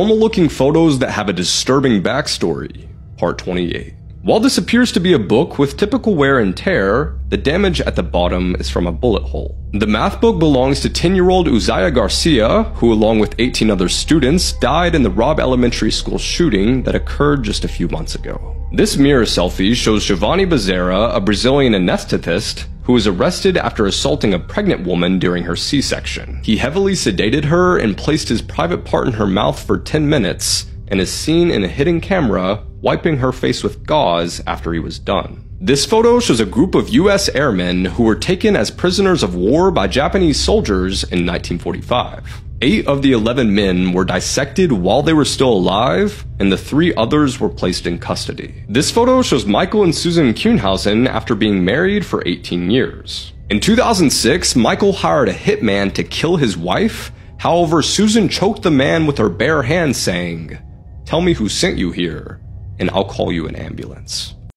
Normal looking photos that have a disturbing backstory. Part 28. While this appears to be a book with typical wear and tear, the damage at the bottom is from a bullet hole. The math book belongs to 10 year old Uziyah Garcia, who, along with 18 other students, died in the Robb Elementary School shooting that occurred just a few months ago. This mirror selfie shows Giovanni Bezerra, a Brazilian anesthetist, who was arrested after assaulting a pregnant woman during her C section. He heavily sedated her and placed his private part in her mouth for 10 minutes, and is seen in a hidden camera wiping her face with gauze after he was done. This photo shows a group of US airmen who were taken as prisoners of war by Japanese soldiers in 1945. Eight of the 11 men were dissected while they were still alive, and the three others were placed in custody. This photo shows Michael and Susan Kuhnhausen after being married for 18 years. In 2006, Michael hired a hitman to kill his wife. However, Susan choked the man with her bare hands, saying, Tell me who sent you here, and I'll call you an ambulance.